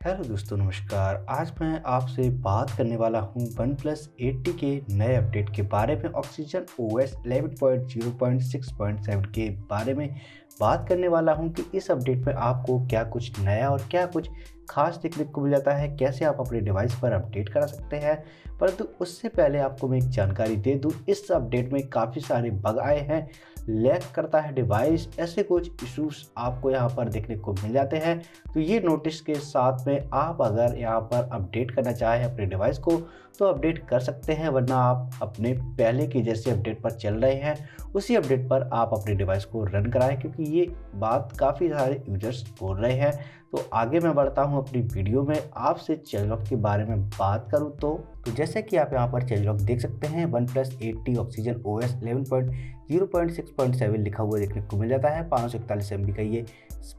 Hello दोस्तों, नमस्कार। आज मैं आपसे बात करने वाला हूँ वन प्लस एट्टी के नए अपडेट के बारे में, oxygen O S eleven point zero point six point seven के बारे में बात करने वाला हूँ कि इस अपडेट में आपको क्या कुछ नया और क्या कुछ खास देखने को मिल जाता है कैसे आप अपने डिवाइस पर अपडेट करा सकते हैं। परंतु उससे पहले आपको मैं एक जानकारी दे दूँ, इस अपडेट में काफ़ी सारे बग आए हैं। लैग करता है डिवाइस ऐसे कुछ इश्यूज़ आपको यहाँ पर देखने को मिल जाते हैं। तो ये नोटिस के साथ में आप अगर यहाँ पर अपडेट करना चाहें अपने डिवाइस को तो अपडेट कर सकते हैं, वरना आप अपने पहले की जैसे अपडेट पर चल रहे हैं। उसी अपडेट पर आप अपने डिवाइस को रन कराएँ, क्योंकि ये बात काफ़ी सारे यूज़र्स बोल रहे हैं। तो आगे मैं बढ़ता हूँ अपनी वीडियो में। आपसे चेलॉक के बारे में बात करूँ तो तो जैसे कि आप यहाँ पर चेलॉक देख सकते हैं, one plus eighty oxygen O S eleven point, zero point six point seven लिखा हुआ देखने को मिल जाता है, पाँच सौ इकतालीस एम बी का ये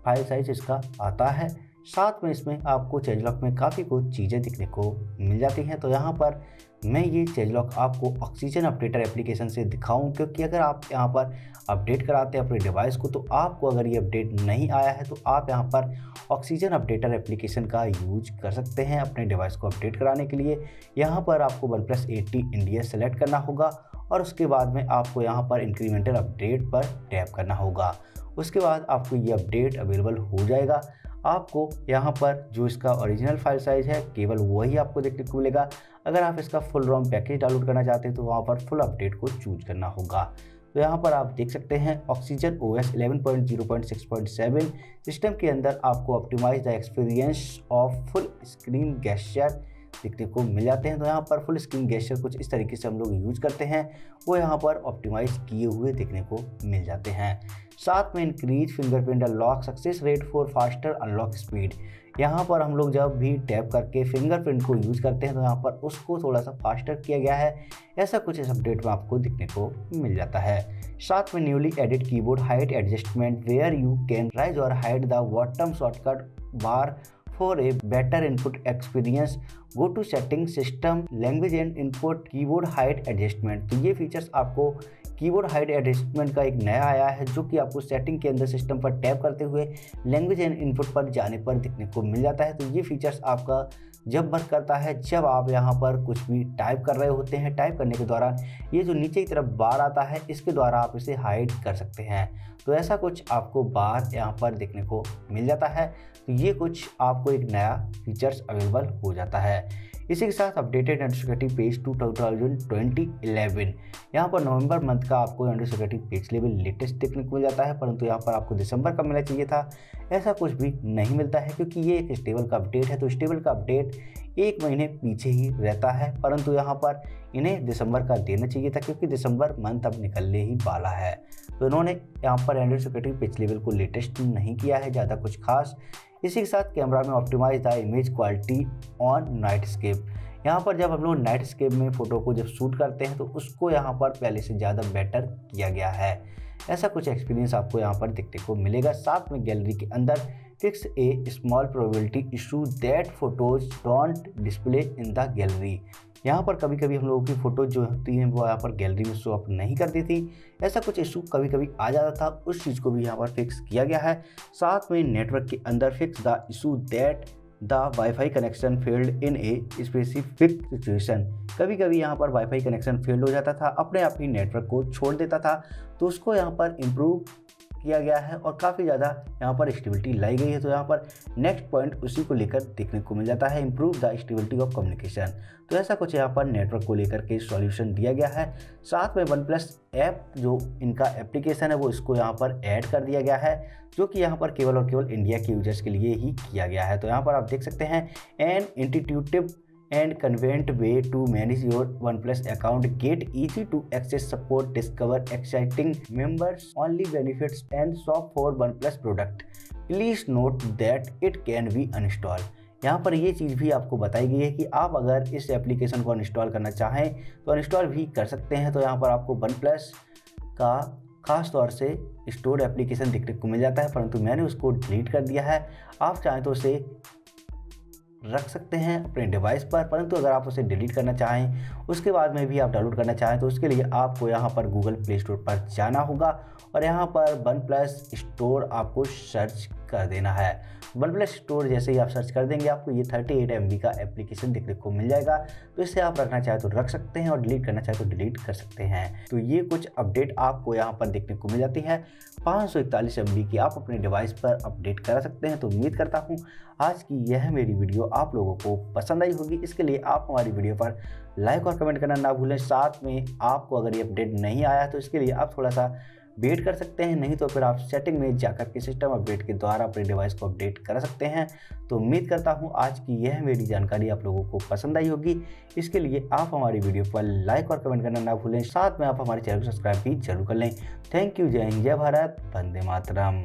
फ़ाइल साइज़ इसका आता है। साथ में इसमें आपको चेजलॉक में काफ़ी कुछ चीज़ें दिखने को मिल जाती हैं। तो यहाँ पर मैं ये चेजलॉक आपको ऑक्सीजन अपडेटर एप्लीकेशन से दिखाऊँ, क्योंकि अगर आप यहाँ पर अपडेट कराते हैं अपने डिवाइस को तो आपको अगर ये अपडेट नहीं आया है तो आप यहाँ पर ऑक्सीजन अपडेटर एप्लीकेशन का यूज़ कर सकते हैं अपने डिवाइस को अपडेट कराने के लिए। यहाँ पर आपको one plus eighty India select करना होगा, और उसके बाद में आपको यहाँ पर इंक्रीमेंटल अपडेट पर टैप करना होगा। उसके बाद आपको ये अपडेट अवेलेबल हो जाएगा। आपको यहाँ पर जो इसका ओरिजिनल फ़ाइल साइज़ है, केवल वही आपको देखने को मिलेगा। अगर आप इसका फुल रोम पैकेज डाउनलोड करना चाहते हैं तो वहाँ पर फुल अपडेट को चूज़ करना होगा। तो यहाँ पर आप देख सकते हैं ऑक्सीजन ओ एस सिस्टम के अंदर आपको optimise the experience of full screen gesture देखने को मिल जाते हैं। तो यहाँ पर फुल स्क्रीन गेस्चर कुछ इस तरीके से हम लोग यूज़ करते हैं। वो यहाँ पर ऑप्टिमाइज किए हुए देखने को मिल जाते हैं। साथ में increase fingerprint unlock success rate for faster unlock speed यहाँ पर हम लोग जब भी टैप करके फिंगरप्रिंट को यूज़ करते हैं तो यहाँ पर उसको थोड़ा सा फास्टर किया गया है। ऐसा कुछ इस अपडेट में आपको दिखने को मिल जाता है। साथ में newly added keyboard height adjustment where you can raise और hide the bottom shortcut bar for a better input experience go to setting system language and input keyboard height adjustment तो ये फीचर्स आपको कीबोर्ड हाइट एडजस्टमेंट का एक नया आया है, जो कि आपको सेटिंग के अंदर सिस्टम पर टैप करते हुए लैंग्वेज एंड इनपुट पर जाने पर दिखने को मिल जाता है। तो ये फीचर्स आपका जब वर्क करता है, जब आप यहाँ पर कुछ भी टाइप कर रहे होते हैं, टाइप करने के दौरान ये जो नीचे की तरफ़ बार आता है, इसके द्वारा आप इसे हाइड कर सकते हैं। तो ऐसा कुछ आपको बार यहाँ पर देखने को मिल जाता है। तो ये कुछ आपको एक नया फीचर्स अवेलेबल हो जाता है। इसी के साथ updated Android security patch two thousand twenty eleven यहाँ पर नवंबर मंथ का आपको Android security patch level latest देखने को मिल जाता है, परंतु यहाँ पर आपको दिसंबर का मिलना चाहिए था। ऐसा कुछ भी नहीं मिलता है, क्योंकि ये एक स्टेबल का अपडेट है। तो स्टेबल का अपडेट एक महीने पीछे ही रहता है, परंतु यहाँ पर इन्हें दिसंबर का देना चाहिए था, क्योंकि दिसंबर मंथ अब निकलने ही वाला है। तो इन्होंने यहाँ पर एंड्रॉइड सिक्योरिटी पिच लेवल को लेटेस्ट नहीं किया है, ज़्यादा कुछ खास। इसी के साथ कैमरा में optimise the image quality on nightscape यहाँ पर जब हम लोग नाइट स्केप में फ़ोटो को जब शूट करते हैं तो उसको यहाँ पर पहले से ज़्यादा बेटर किया गया है। ऐसा कुछ एक्सपीरियंस आपको यहाँ पर देखने को मिलेगा। साथ में गैलरी के अंदर fix a small probability issue that photos don't display in the gallery यहाँ पर कभी कभी हम लोगों की फ़ोटो जो होती हैं, वो यहाँ पर गैलरी में शो अप नहीं करती थी। ऐसा कुछ इशू कभी कभी आ जाता था, उस चीज़ को भी यहाँ पर फिक्स किया गया है। साथ में नेटवर्क के अंदर fix the issue that the WiFi connection failed in a specific situation कभी कभी यहाँ पर वाईफाई कनेक्शन फेल्ड हो जाता था, अपने आप ही नेटवर्क को छोड़ देता था तो उसको यहाँ पर इम्प्रूव किया गया है और काफ़ी ज़्यादा यहाँ पर स्टेबिलिटी लाई गई है। तो यहाँ पर नेक्स्ट पॉइंट उसी को लेकर देखने को मिल जाता है improve the stability of communication तो ऐसा कुछ यहाँ पर नेटवर्क को लेकर के सॉल्यूशन दिया गया है। साथ में वन प्लस ऐप जो इनका एप्लीकेशन है, वो इसको यहाँ पर ऐड कर दिया गया है, जो कि यहाँ पर केवल और केवल इंडिया के यूज़र्स के लिए ही किया गया है। तो यहाँ पर आप देख सकते हैं an intuitive and convenient way to manage your one plus account get easy to access support discover exciting members only benefits and shop for one plus product please note that it can be uninstall यहाँ पर ये चीज़ भी आपको बताई गई है कि आप अगर इस एप्लीकेशन को अनस्टॉल करना चाहें तो अनस्टॉल भी कर सकते हैं। तो यहाँ पर आपको वन प्लस का खास तौर से स्टोर एप्लीकेशन देखने को मिल जाता है, परंतु मैंने उसको डिलीट कर दिया है। आप चाहें तो उसे रख सकते हैं अपने डिवाइस पर, परंतु अगर आप उसे डिलीट करना चाहें, उसके बाद में भी आप डाउनलोड करना चाहें तो उसके लिए आपको यहाँ पर गूगल प्ले स्टोर पर जाना होगा और यहाँ पर वन प्लस स्टोर आपको सर्च कर देना है। वन प्लस स्टोर जैसे ही आप सर्च कर देंगे, आपको ये थर्टी एट एम बी का एप्लीकेशन देखने को मिल जाएगा। तो इसे आप रखना चाहे तो रख सकते हैं और डिलीट करना चाहे तो डिलीट कर सकते हैं। तो ये कुछ अपडेट आपको यहाँ पर देखने को मिल जाती है। पाँच सौ इकतालीस एम बी की आप अपने डिवाइस पर अपडेट करा सकते हैं। तो उम्मीद करता हूँ, आज की यह मेरी वीडियो आप लोगों को पसंद आई होगी। इसके लिए आप हमारी वीडियो पर लाइक और कमेंट करना ना भूलें। साथ में आपको अगर ये अपडेट नहीं आया तो इसके लिए आप थोड़ा सा वेट कर सकते हैं, नहीं तो फिर आप सेटिंग में जाकर के सिस्टम अपडेट के द्वारा अपने डिवाइस को अपडेट कर सकते हैं। तो उम्मीद करता हूँ आज की यह मेरी जानकारी आप लोगों को पसंद आई होगी। इसके लिए आप हमारी वीडियो पर लाइक और कमेंट करना ना भूलें। साथ में आप हमारे चैनल को सब्सक्राइब भी ज़रूर कर लें। थैंक यू जय हिंद जय भारत वंदे मातरम